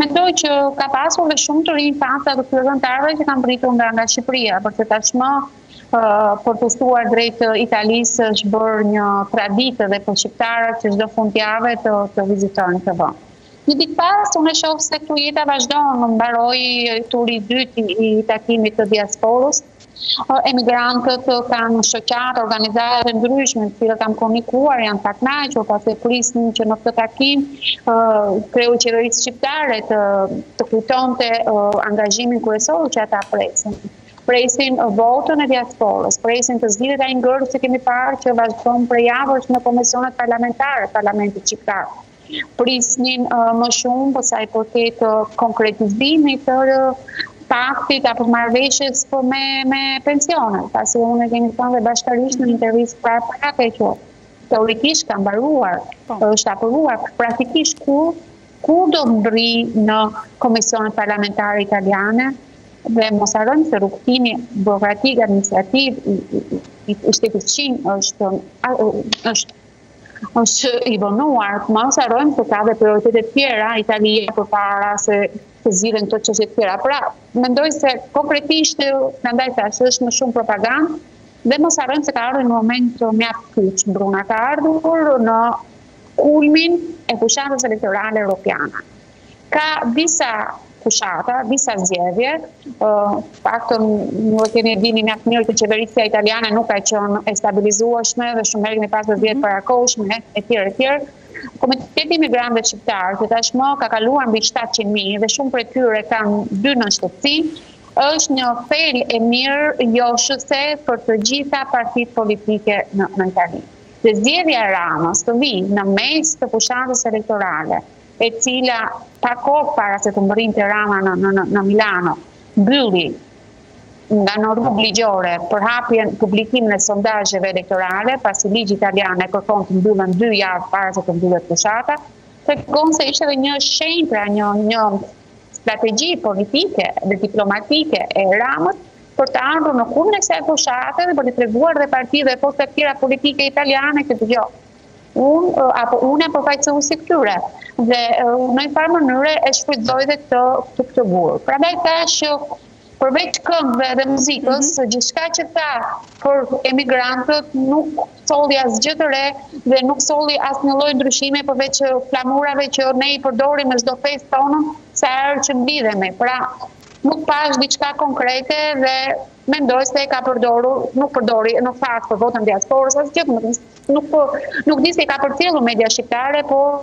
Mendoj që ka pasur dhe shumë të rinj fansa të këngëtarëve që kanë pritur nga nga Shqipëria, por që tashmë për të shkuar drejt Italisë është bërë një traditë dhe për shqiptarët që çdo fundjavë të të vizitojnë këtë vend. Një ditë pas, unë e shoh se këtu jeta vazhdon, mbaroi turi i dytë i takimit të diasporës, Emigrantët kanë shoqata, organizata të ndryshme, të cilët kam komunikuar, janë të kënaqur pasi prisnin që në këtë takim kreu i qeverisë shqiptare të të kujtonte angazhimin kryesor që ata presin. Presin votën e diasporës, presin të zgjidhet ai ngërç që kemi parë që vazhdon prej javësh në komisionet parlamentare, parlamentit shqiptar. Prisnin më shumë për sa i përket konkretizimit të paktit apo marrëveshjes për me, me pensionet, pasi ne e kemi thënë dhe bashkarisht në intervistë paraprake që teorikisht ka mbaruar, po. është aprovuar, praktikisht kur, kur do mbërrijë në Komisionet Parlamentare Italiane, dhe mos harrojmë se rrugëtimi burokratik administrativ i, i, i, i shtetit qinë është, është Është i vonuar, mos harrojmë se ka dhe prioritete të tjera Italia përpara se të zgjidhen këto çështje të tjera. Pra, mendoj se konkretisht, prandaj thashë, është më shumë propagandë dhe mos harrojmë se ka ardhur në moment mjaft kyç, Bruna, ka ardhur në kulmin e fushatës elektorale europiane. Ka disa fushata, disa zgjedhje, faktin ju e keni, dini mjaft mirë që qeverisja italiane nuk ka qenë e stabilizueshme dhe shumë herë kemi pasur zgjedhje mhm. parakohshme etj etj. Komuniteti i emigrantëve shqiptarë, që tashmë ka kaluar mbi 700.000 dhe shumë prej tyre kanë dy nënshtetësi, është një felë e mirë joshëse për të gjitha partitë politike në Itali. Dhe zgjedhja e Ramës të vijë në mes të fushatës elektorale, e cila pak kohë para se të mbërrinte Rama në, në, në Milano, mbylli nga në rrugë ligjore për hapjen publikimin e sondazheve elektorale, pasi ligji italian e kërkon të mbyllen dy javë para se të mbyllet fushata, tregon se ishte edhe një shenjë pra një një strategji politike dhe diplomatike e Ramës për të ardhur në kulmin e kësaj fushate dhe për të treguar dhe partive e forcat tjera politike italiane që dëgjo Unë, apo unë jam përfaqësuesi i këtyre, dhe në një farë mënyre e shfrytëzoi dhe këtë, këtë, këtë gur. Prandaj thashë përveç këngëve dhe muzikës, mm -hmm. gjithçka që tha për emigrantët nuk solli asgjë të re dhe nuk solli asnjë lloj ndryshimi përveç flamurave që ne i përdorim në çdo festë tonën sa herë që mblidhemi. Pra nuk pashë diçka konkrete dhe Mendoj se e ka përdorur, nuk përdori, nuk tha as për votën e diasporës, asgjë, domethënë nuk po nuk di si e ka përcjellur media shqiptare, por